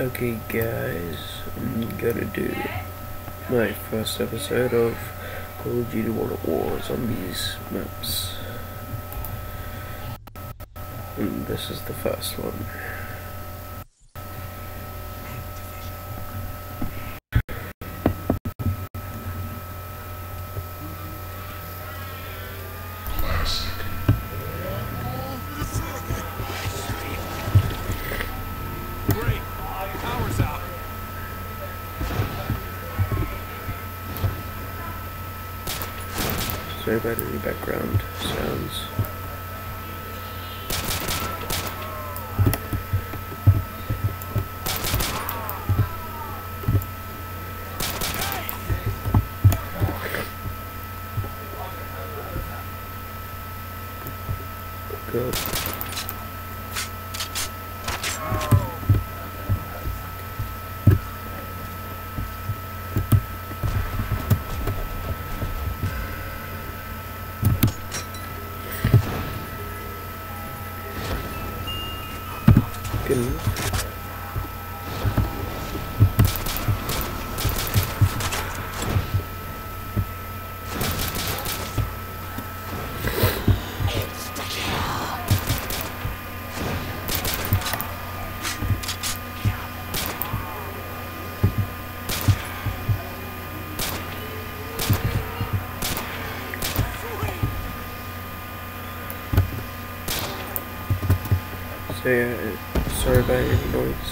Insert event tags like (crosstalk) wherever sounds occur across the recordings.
Okay guys, I'm gonna do my first episode of Call of Duty World War Zombies maps. And this is the first one. So yeah, sorry about any noise.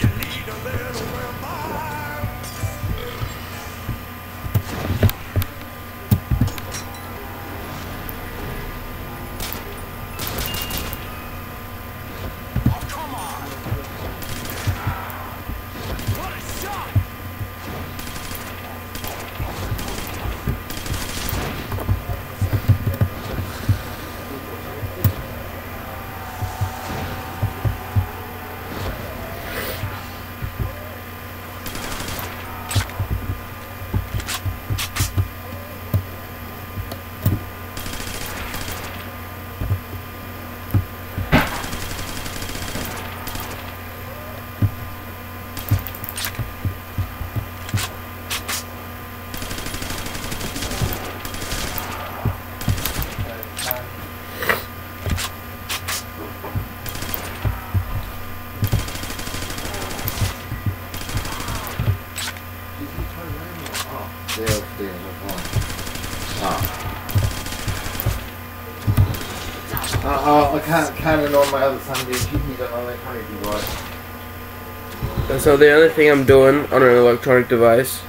You need a little vampire. Oh, come on. What a shot. Det är upp det. Ja. Uh, uh, I can't count it on my other Sunday. Electronic device. And so the only thing I'm doing on an electronic device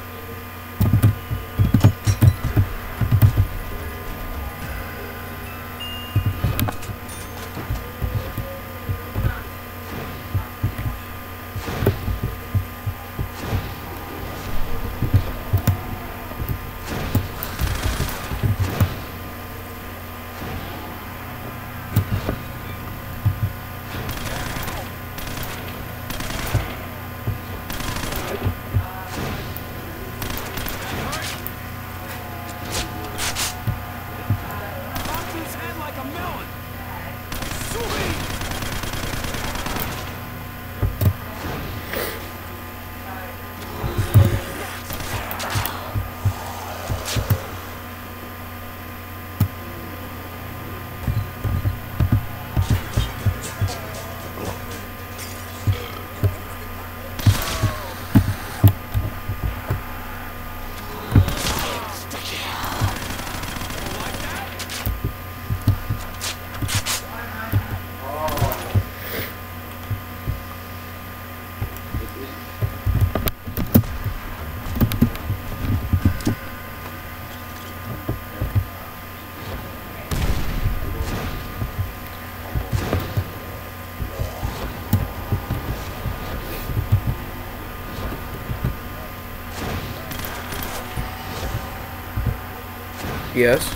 Yes.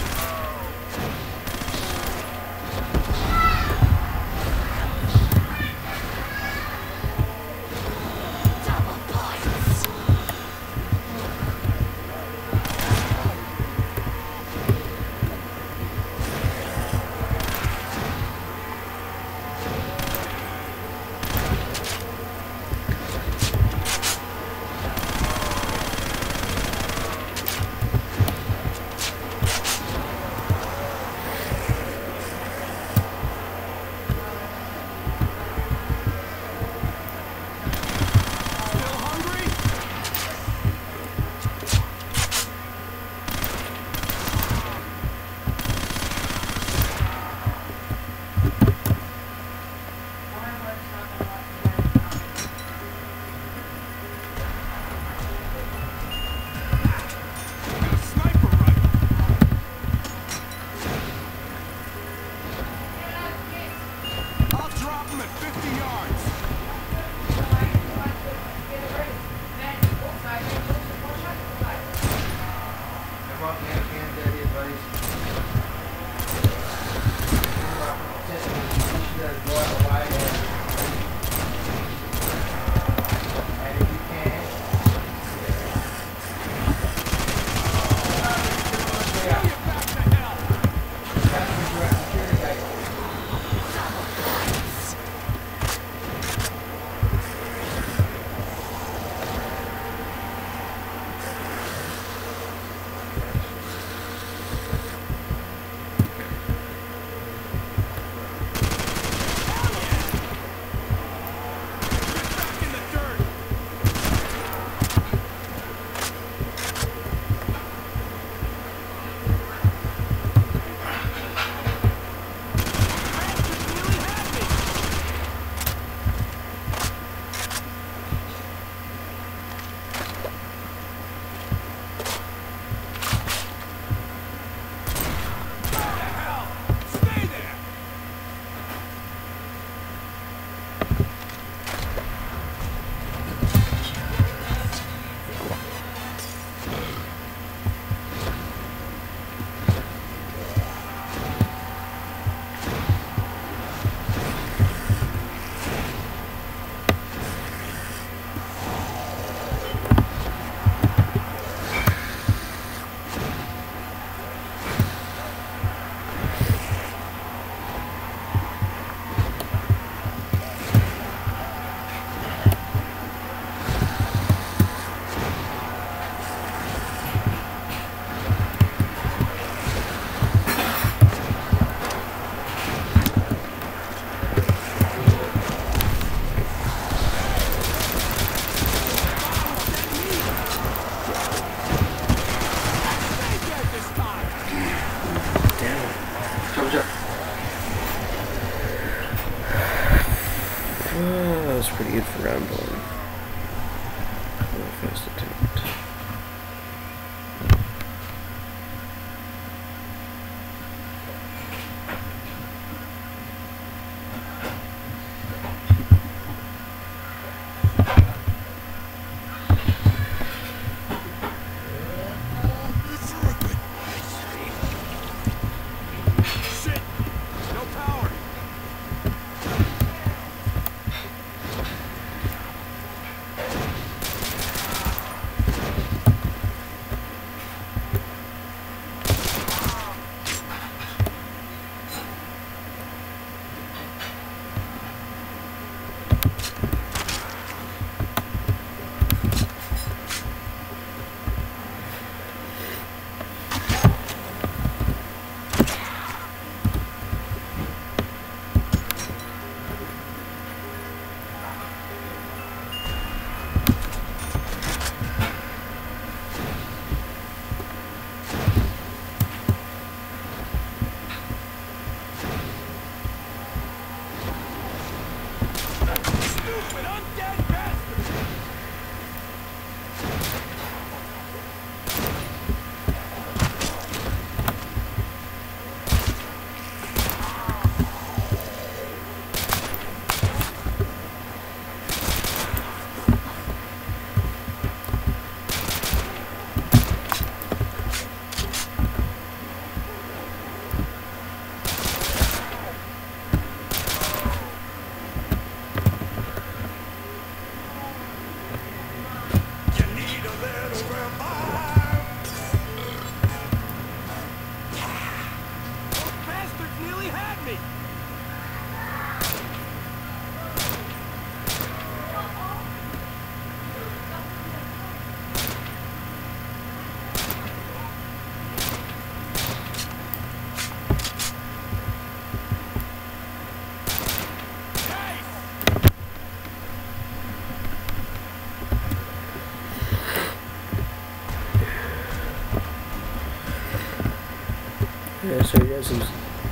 Youth round one. First attempt.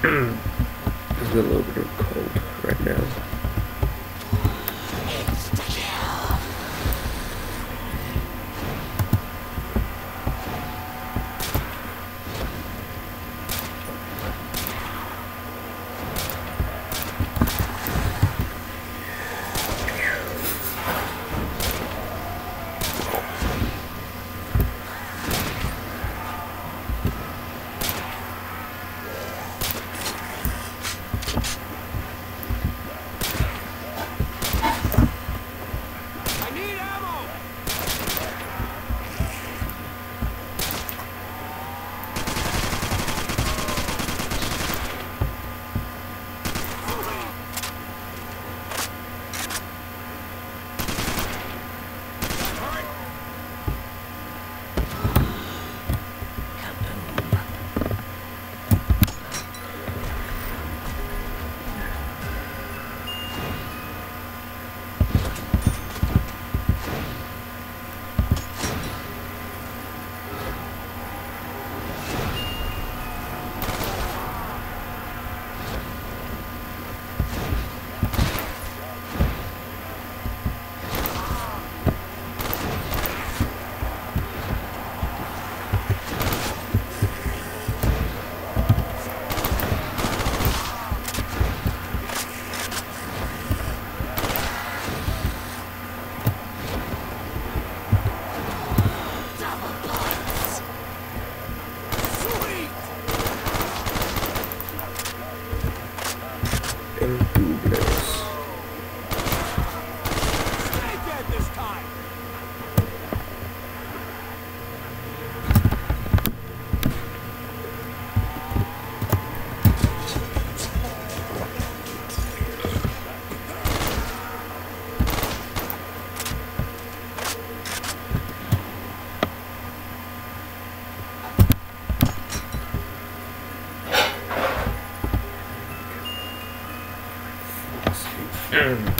(clears throat) Let's a little bit. Amen.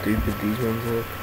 stupid these ones look.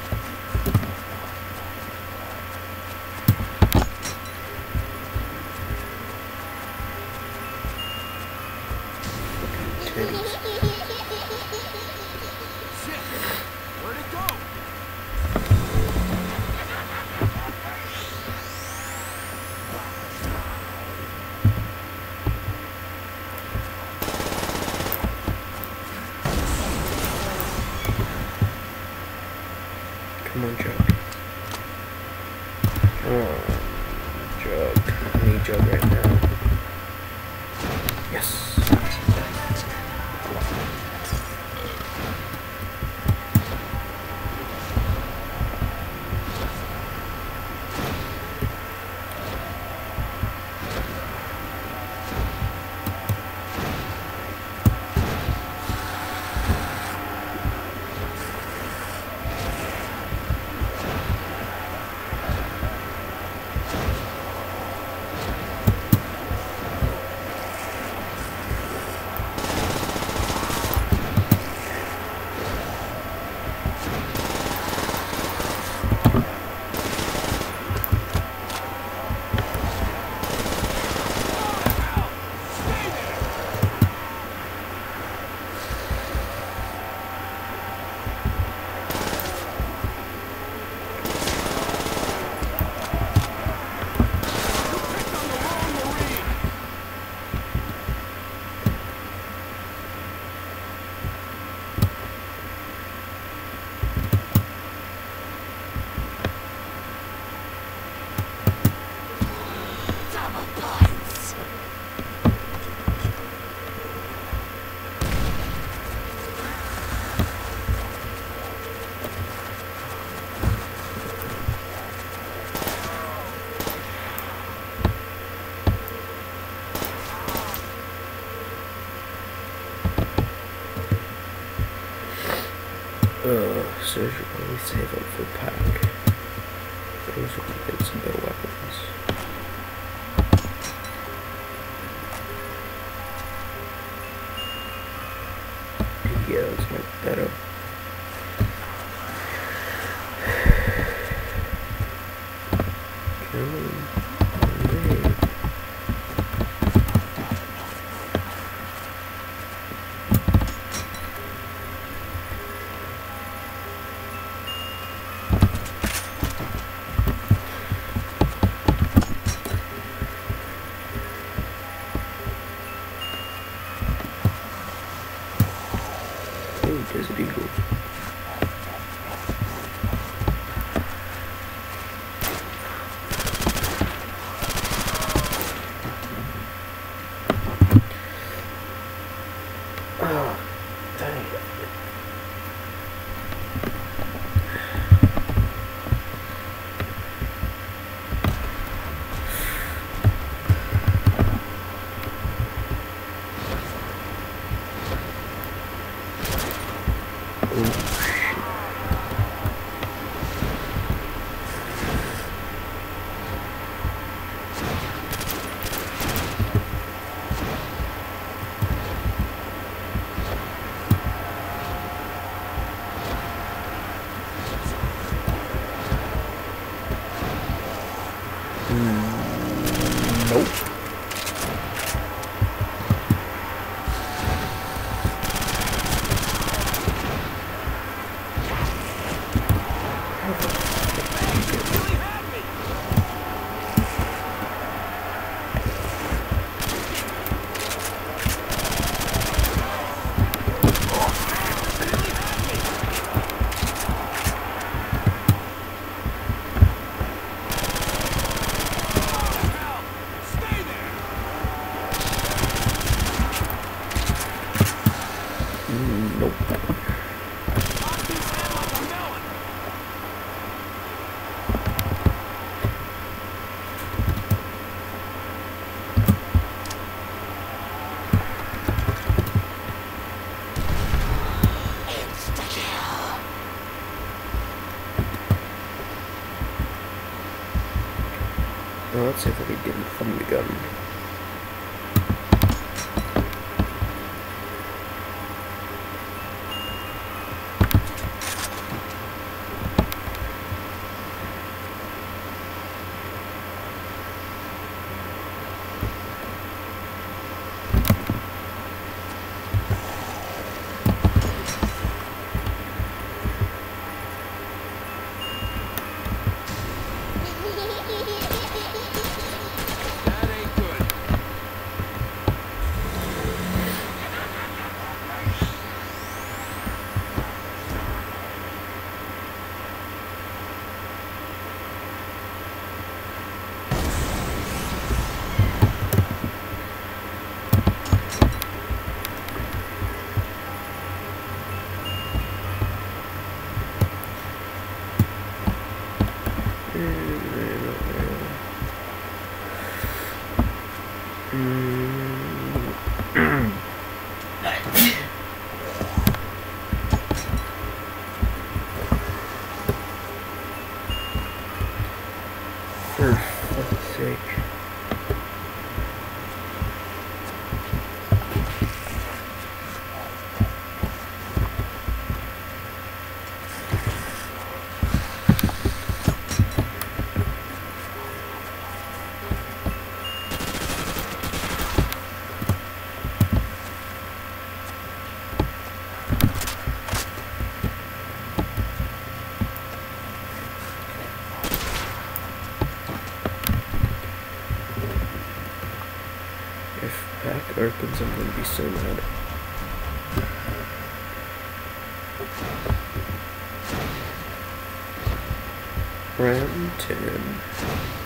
Uh, surgical, save up for pack. Those will get some better weapons. Yeah, that's much better. Ooh. Well, let's see if we can get him from the gun. I'm going to be so mad. Round 10.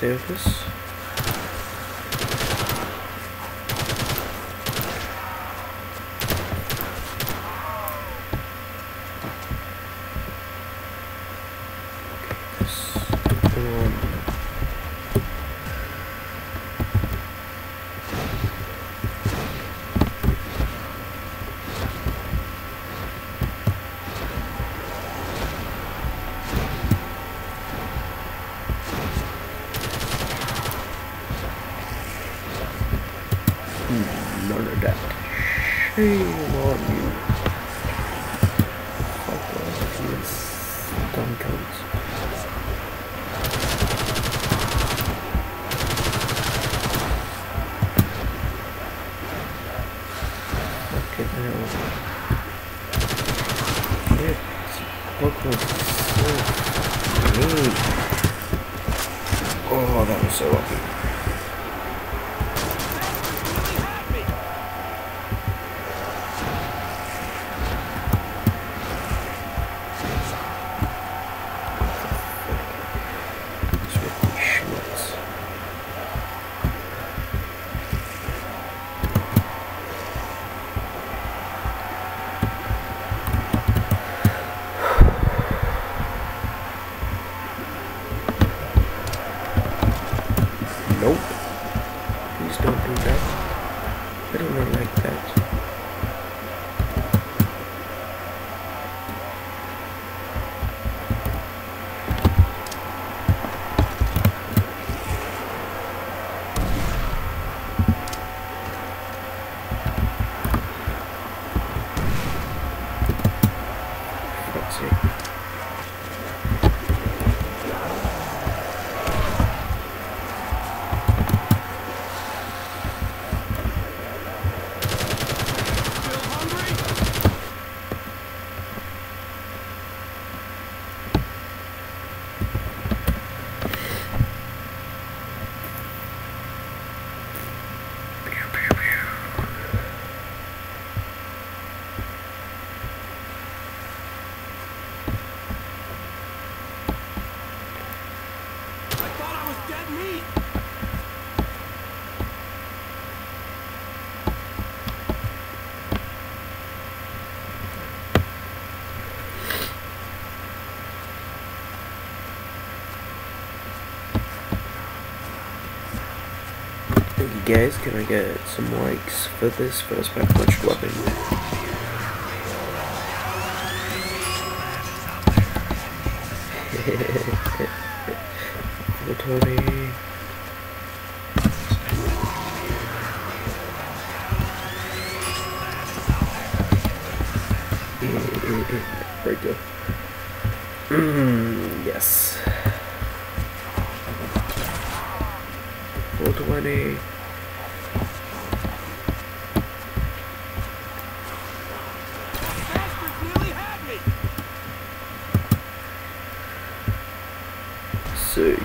I'm just gonna stay with this. Okay, this one. None of that. Shame on you. Fuck off, you dumb mean. Oh, that was so lucky. guys, can I get some likes for this? first this my weapon. the 20. (laughs) Very good. Mm, yes. 420.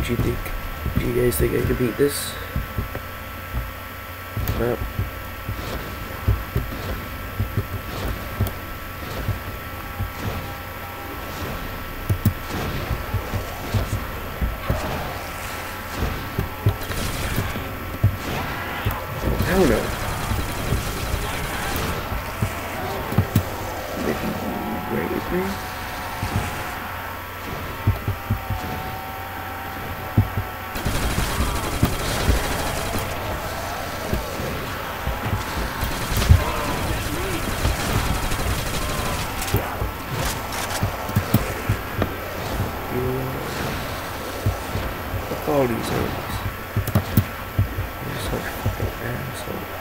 Do you think, do you guys think I can beat this? No. Hell no. all these zombies. They're such fucking assholes.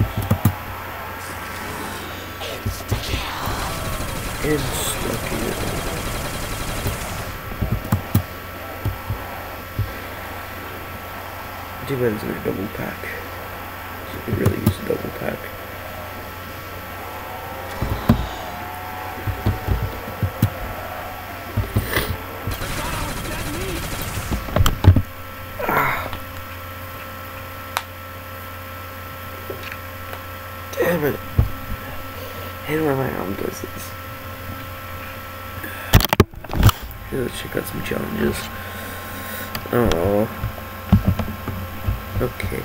Insta-kill. Too bad it's in a double pack. So you could really use a double pack. Damn it. I hate when my arm does this. Out some challenges. Oh. Okay.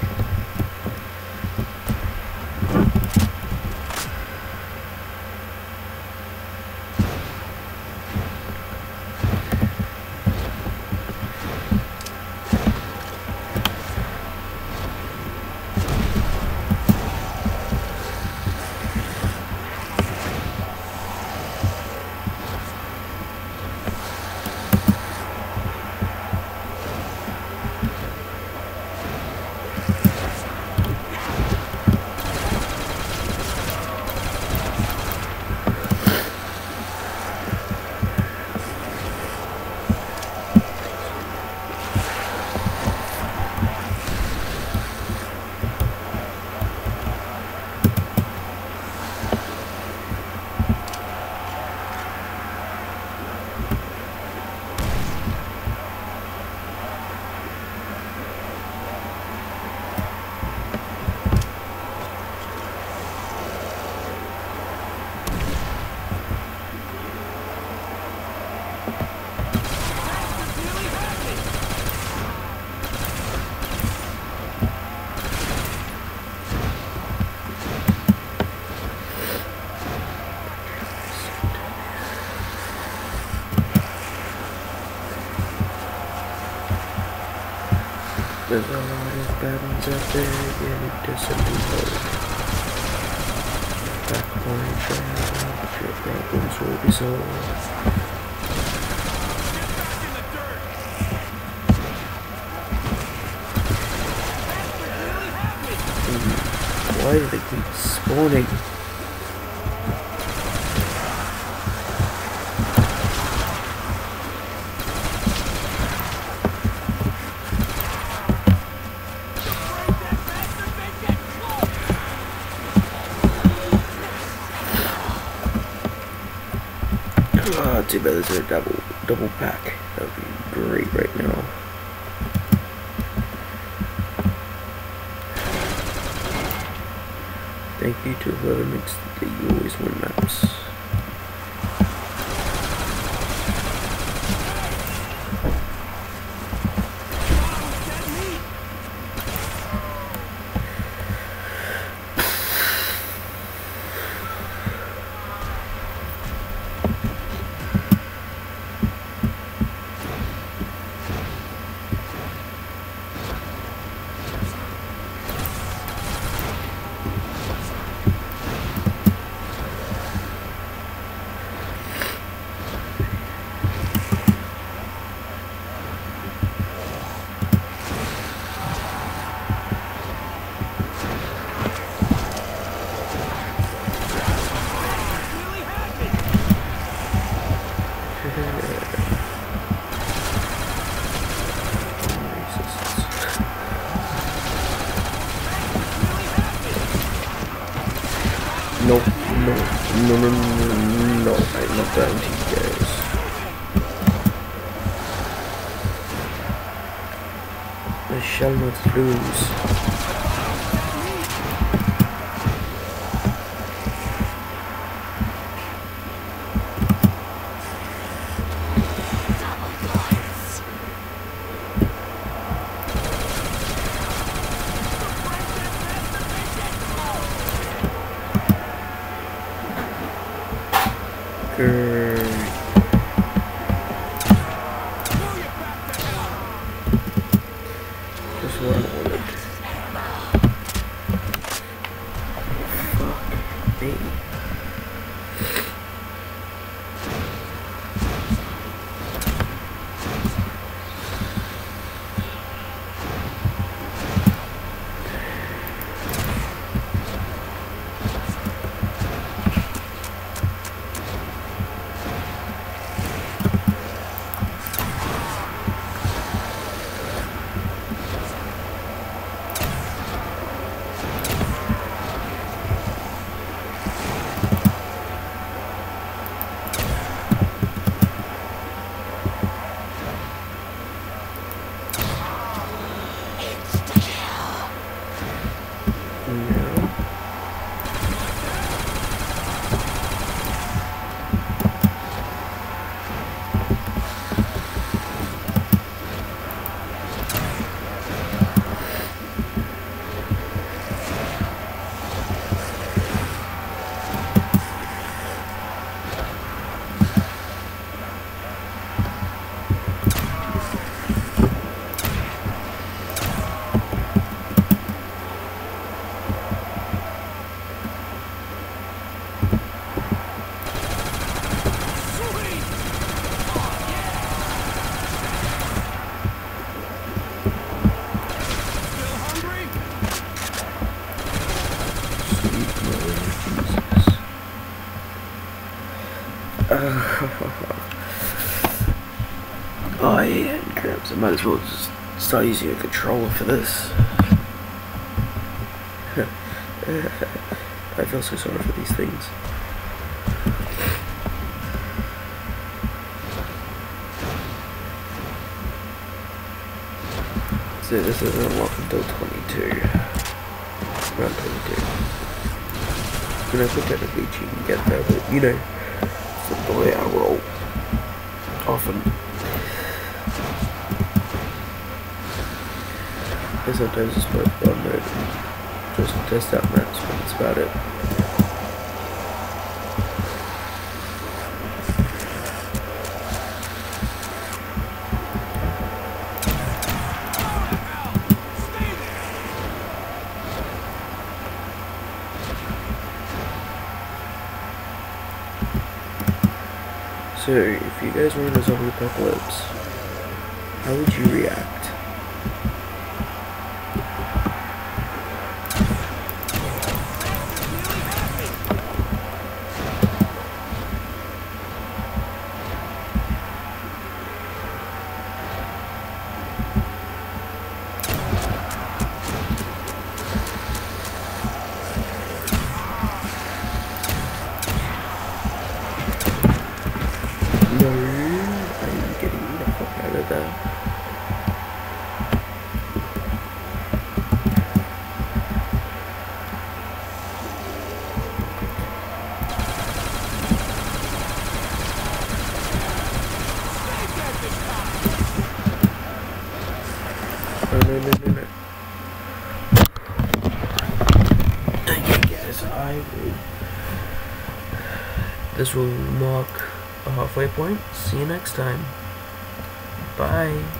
There's a lot of bad ones out there, yeah, send them home. Backline your problems will be solved. Why do they keep spawning? Bad this is a double double pack. That would be great right now. Thank you to whoever makes the You Always Win maps. Grr. Might as well just start using a controller for this. (laughs) I feel so sorry for these things. So this is unlocked until 22. Around 22. You know, so technically you can get there, but you know, it's the way I roll. Often. And sometimes just put on mode just test out maps, but that's about it. So, if you guys were in a zombie apocalypse, how would you react? No, I'm getting the fuck out of there. No, no, no, no, no. Okay, guys, I will. This will mark a uh, halfway point. See you next time. Bye.